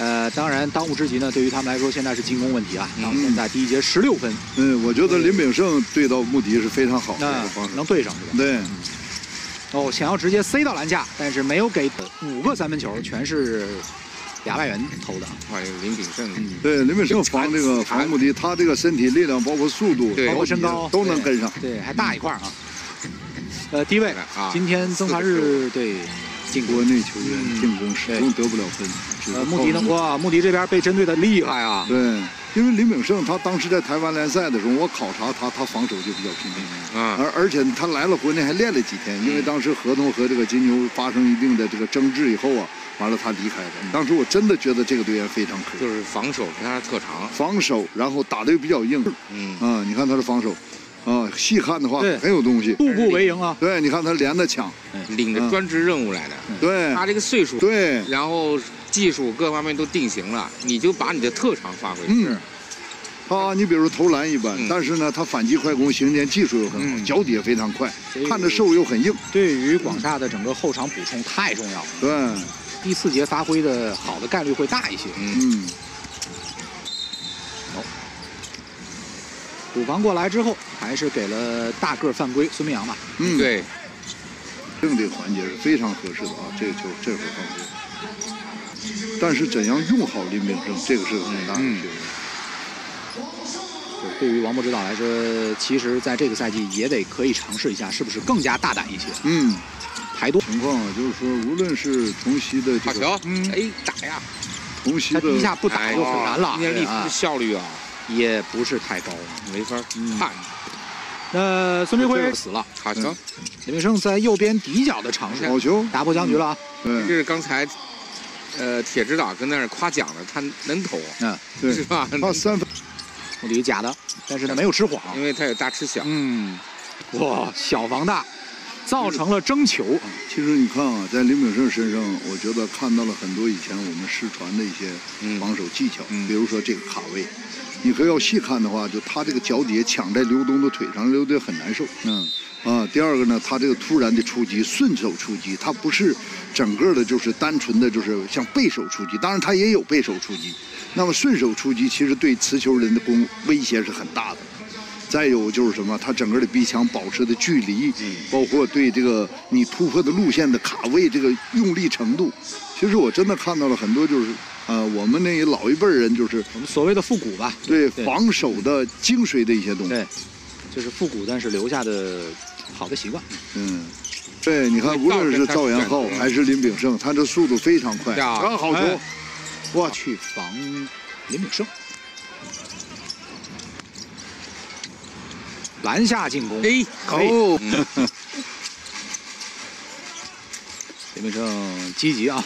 呃，当然，当务之急呢，对于他们来说，现在是进攻问题啊。到现在第一节十六分，嗯，我觉得林炳胜对到穆迪是非常好的一个方式。能对上是吧？对，哦，想要直接塞到篮下，但是没有给五个三分球，全是俩外援投的。哎，林炳胜，对，林炳胜防这个防穆迪，他这个身体力量包括速度，包括身高都能跟上。对，还大一块儿啊。呃，低位啊，今天曾华日对进攻国。内球员进攻始终得不了分。只呃，是穆迪哇，穆迪这边被针对的厉害啊！对，因为林炳胜他当时在台湾联赛的时候，我考察他，他防守就比较拼命。啊，而而且他来了国内还练了几天，因为当时合同和这个金牛发生一定的这个争执以后啊，完了他离开了。当时我真的觉得这个队员非常可以，就是防守是他的特长。防守，然后打的又比较硬。嗯，啊，你看他的防守，啊，细看的话很有东西。步步为营啊！对，你看他连着抢，领着专职任务来的。对他这个岁数，对，然后技术各方面都定型了，你就把你的特长发挥。嗯，他你比如投篮一般，嗯但是呢，他反击快攻、行前技术又很好，嗯脚底也非常快这，个看着瘦又很硬。对于广厦的整个后场补充太重要了。对，第四节发挥的好的概率会大一些。嗯，嗯，补防过来之后，还是给了大个犯规孙明阳吧。嗯，，对，这个环节是非常合适的啊，这个球这会儿犯规。但是怎样用好林炳胜，这个是个很大的学问。对于王博指导来说，其实在这个赛季也得可以尝试一下，是不是更加大胆一些，嗯，排多。情况啊，就是说，无论是同曦的这个球，嗯哎，打呀，同曦的他一下不打就很难了，今天立啊效率啊，也不是太高。没法嗯看。那孙明辉死了，好球，林明胜在右边底角的尝试好球，打破僵局了啊！对这是刚才，呃，铁指导跟那儿夸奖的，他能投，嗯，对，是吧？他三分，目的 假的，但是呢没有吃谎。因为他有大吃小。嗯，哇，小防大，造成了争球。其实你看啊，在林炳胜身上，我觉得看到了很多以前我们失传的一些嗯防守技巧，嗯比如说这个卡位，你可要细看的话，就他这个脚底下抢在刘东的腿上，刘东很难受。嗯，啊，第二个呢，他这个突然的出击，顺手出击，他不是整个的，就是单纯的就是像背手出击，当然他也有背手出击，那么顺手出击其实对持球人的攻威胁是很大的。再有就是什么，他整个的逼抢保持的距离，包括对这个你突破的路线的卡位这个用力程度，其实我真的看到了很多就是，呃，我们那老一辈人就是我们所谓的复古吧，对对防守的精髓的一些东西。对，就是复古，但是留下的好的习惯。嗯，对，你看，无论是赵元浩还是林炳胜，他这速度非常快。呀啊，好球我！去防林炳胜，篮下进攻，哎，可以。哦，林炳胜积极啊，